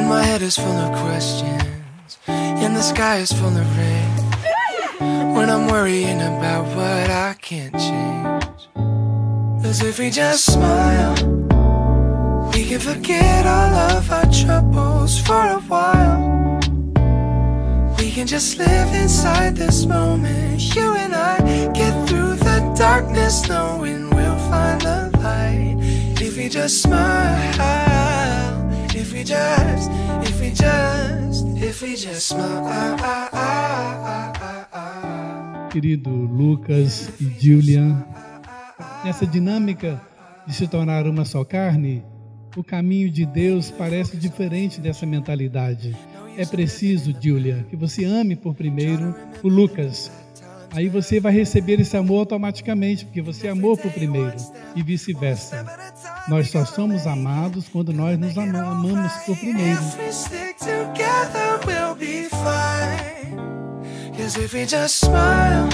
When my head is full of questions and the sky is full of rain. When I'm worrying about what I can't change. Cause if we just smile, we can forget all of our troubles for a while. We can just live inside this moment. You and I get through the darkness, knowing we'll find the light. If we just smile, Querido Lucas e Julian, nessa dinâmica de se tornar uma só carne, o caminho de Deus parece diferente dessa mentalidade. É preciso, Julia, que você ame por primeiro o Lucas. Aí você vai receber esse amor automaticamente, porque você amou por primeiro e vice-versa. Nós só somos amados quando nós nos amamos por primeiro. Cause if we just smile,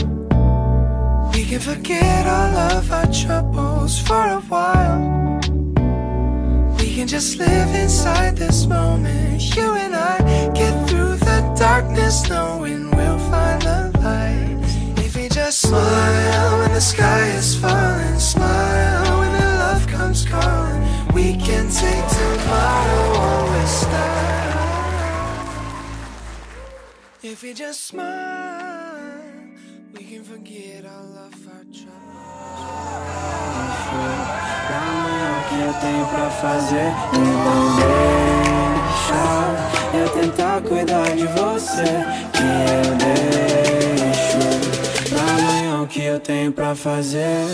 we can forget all of our troubles for a while. We can just live inside this moment. You and I get through the darkness, knowing we'll find the light. If we just smile when the sky is falling, smile when the love comes calling. We can take tomorrow always style. If we just smile, forget all of our troubles. O que eu tenho pra fazer. Eu não deixar Eu tentar cuidar de você. Que eu deixo Pra amanhã o que eu tenho pra fazer